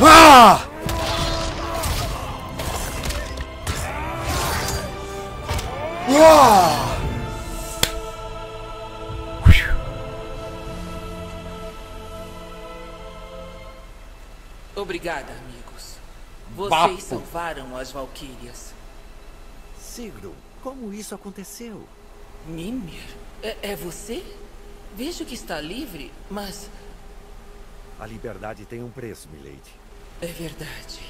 Ah! Uau! Obrigada, amigos. Vocês Papo. salvaram as Valquírias. Sigro, como isso aconteceu? Mimir? É, é você? Vejo que está livre, mas A liberdade tem um preço, milady. É verdade.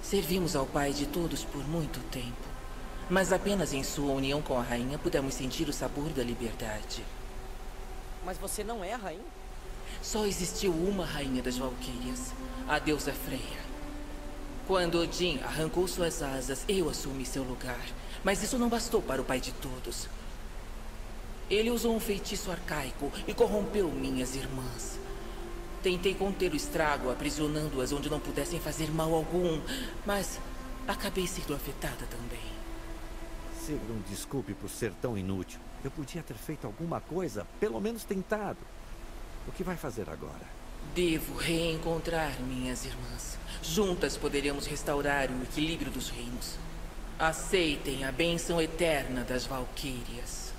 Servimos ao Pai de todos por muito tempo. Mas apenas em sua união com a rainha pudemos sentir o sabor da liberdade. Mas você não é a rainha? Só existiu uma rainha das Valquírias, a deusa Freya. Quando Odin arrancou suas asas, eu assumi seu lugar. Mas isso não bastou para o pai de todos. Ele usou um feitiço arcaico e corrompeu minhas irmãs. Tentei conter o estrago, aprisionando-as onde não pudessem fazer mal algum, mas acabei sendo afetada também. Sigrun, desculpe por ser tão inútil. Eu podia ter feito alguma coisa, pelo menos tentado. O que vai fazer agora? Devo reencontrar minhas irmãs. Juntas poderíamos restaurar o equilíbrio dos reinos. Aceitem a bênção eterna das Valquírias.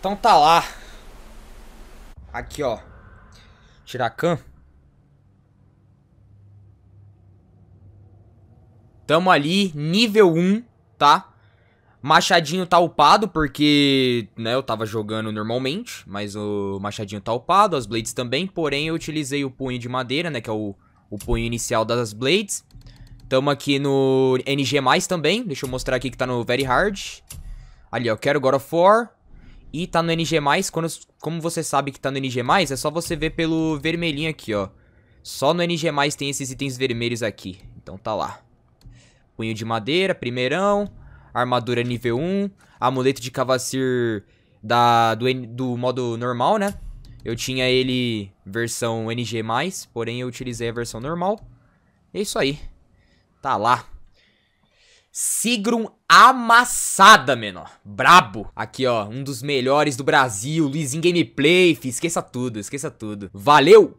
Então tá lá. Aqui, ó. Tiracan. Tamo ali, nível 1, tá? Machadinho tá upado, porque, né, eu tava jogando normalmente, mas o machadinho tá upado, as blades também, porém eu utilizei o punho de madeira, né, que é o, o punho inicial das blades. Tamo aqui no NG+, também, deixa eu mostrar aqui que tá no Very Hard. Ali, ó, quero God of War. E tá no NG+, quando, como você sabe que tá no NG+, é só você ver pelo vermelhinho aqui, ó. Só no NG+, tem esses itens vermelhos aqui. Então tá lá. Punho de madeira, primeirão. Armadura nível 1. Amuleto de Cavacir da, do, do modo normal, né? Eu tinha ele versão NG+, porém eu utilizei a versão normal. É isso aí. Tá lá. Sigrum amassada, menor. Brabo. Aqui, ó, um dos melhores do Brasil. Luizinho Gameplay. Esqueça tudo, esqueça tudo. Valeu!